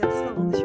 Marquinhos.